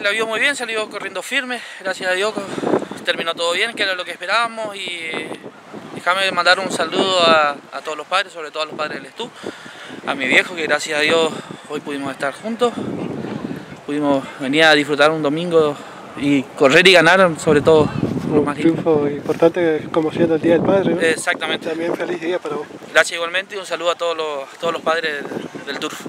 La vio muy bien, salió corriendo firme, gracias a Dios terminó todo bien, que era lo que esperábamos y déjame mandar un saludo a, todos los padres, sobre todo a los padres del Estú, a mi viejo que gracias a Dios hoy pudimos estar juntos, pudimos venir a disfrutar un domingo y correr y ganar sobre todo. Un triunfo importante como siendo el Día del Padre, ¿no? Exactamente. También feliz día para vos. Gracias igualmente y un saludo a todos los, todos los padres del, del Turf.